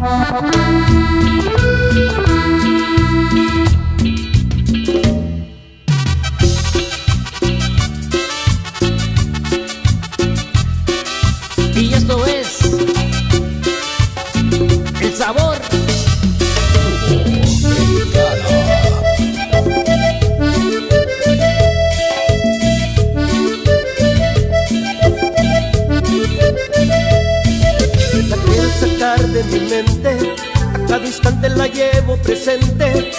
Y cada instante la llevo presente.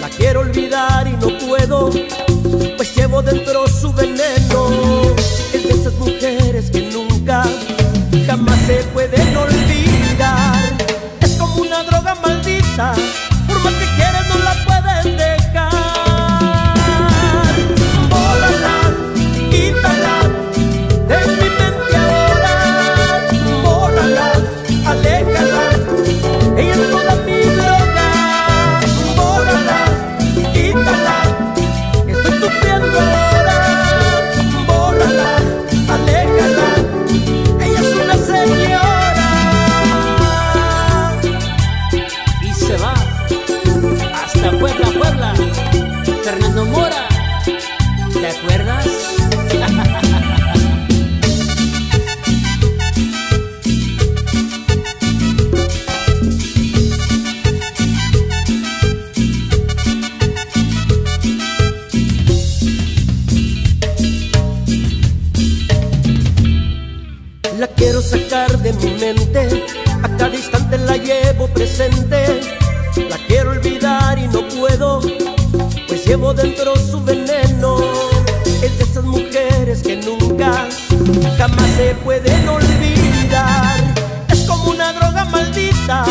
La quiero olvidar y no puedo, pues llevo dentro su veneno. Es de esas mujeres que nunca, jamás se pueden olvidar. Es como una droga maldita, por más que quieras no la puedes dejar. Bólala, quítala de mi mente ahora. Bólala, aléjala, acuerdas? La quiero sacar de mi mente, a cada instante la llevo presente. La quiero olvidar y no puedo, pues llevo dentro su veneno. jamás se pueden olvidar. Es como una droga maldita